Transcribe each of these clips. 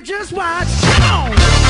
me, just watch.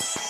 Peace.